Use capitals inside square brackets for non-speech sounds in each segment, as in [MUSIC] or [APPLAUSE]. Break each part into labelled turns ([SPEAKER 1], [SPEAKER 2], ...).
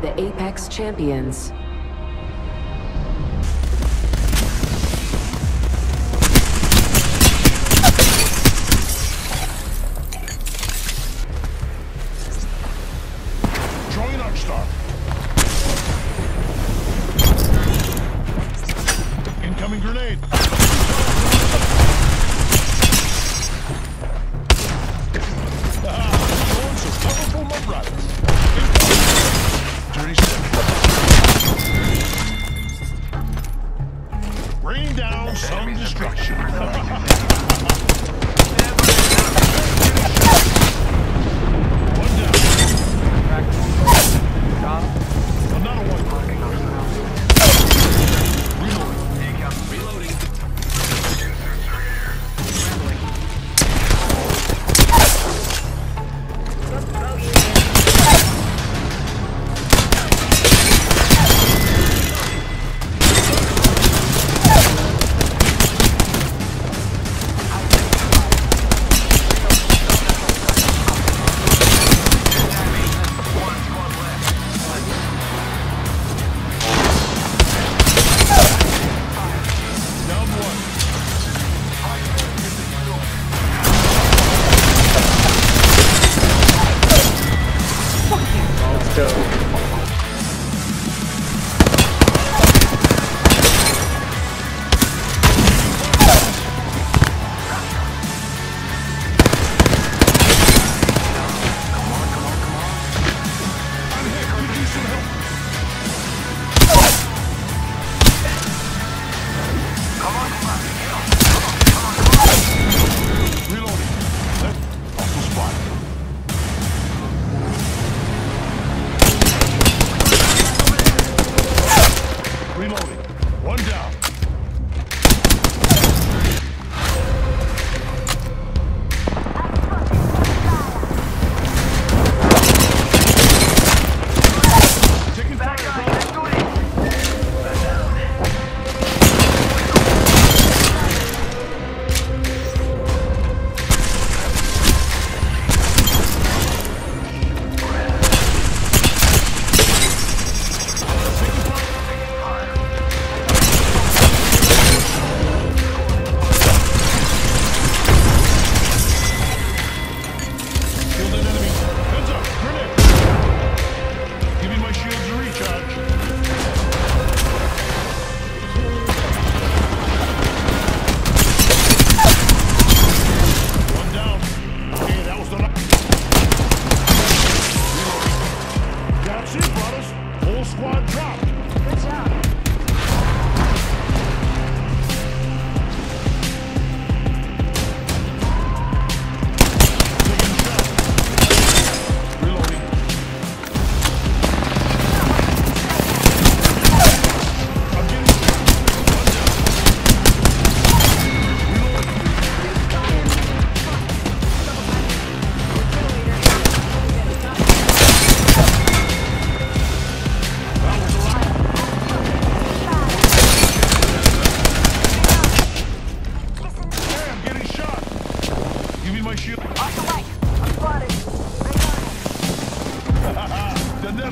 [SPEAKER 1] the Apex Champions.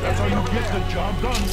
[SPEAKER 1] That's how you get the job done.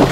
[SPEAKER 1] [LAUGHS]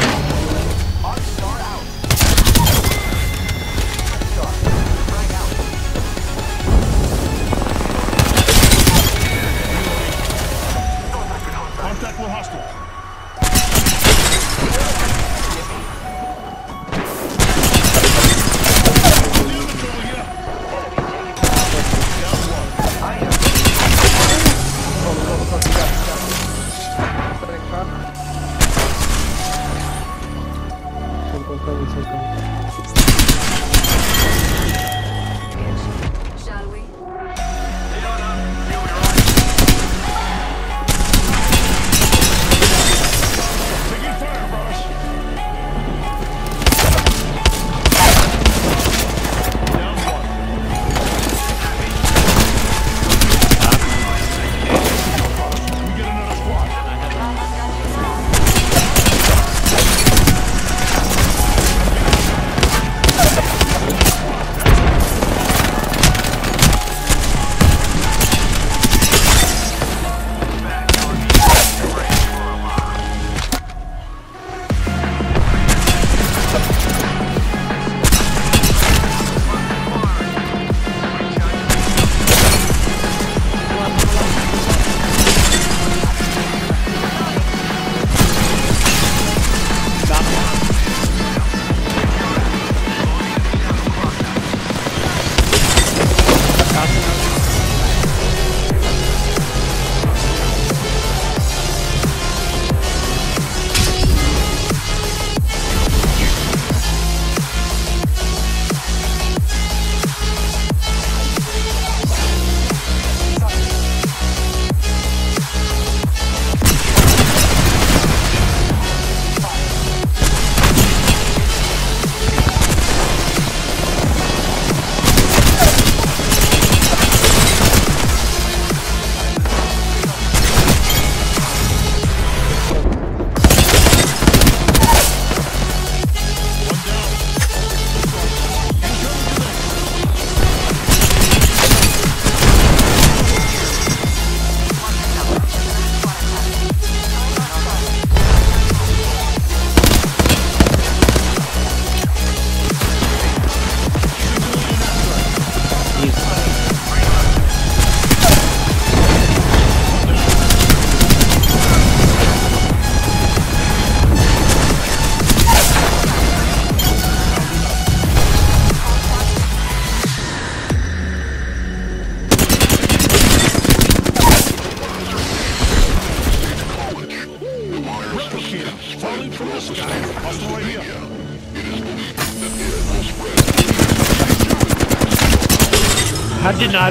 [SPEAKER 2] I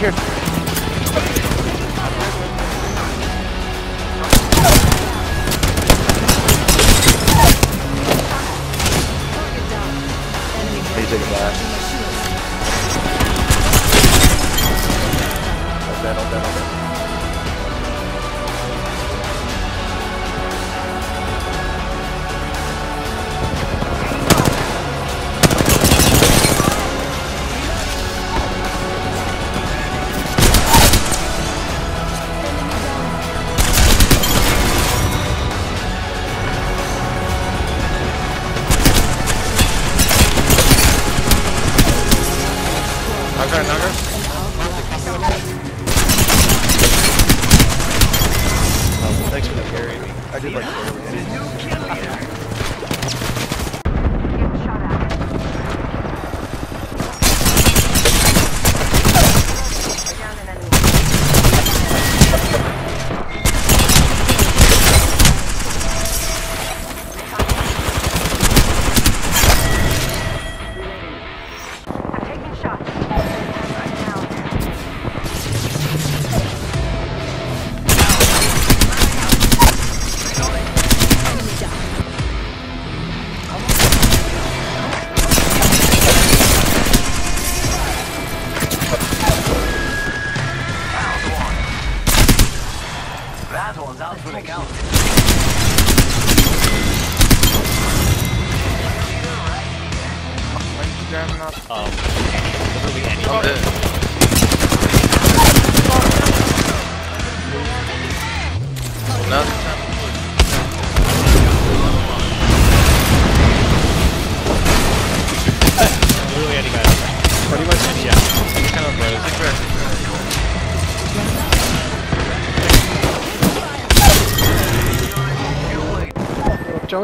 [SPEAKER 3] Here,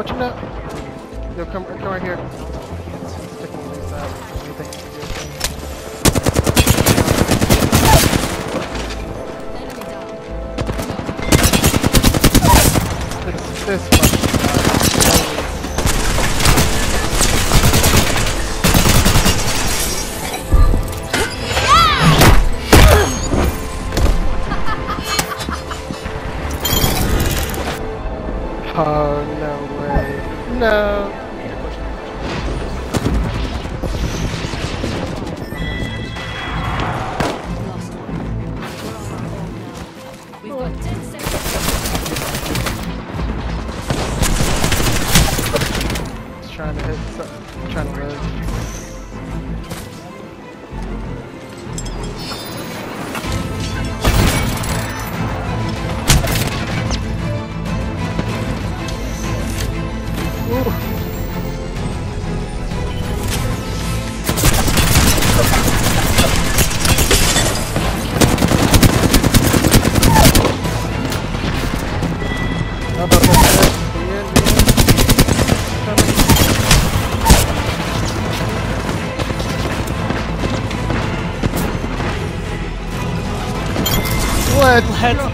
[SPEAKER 4] watching that? Yo, come, come right here. This, this. No.
[SPEAKER 2] head.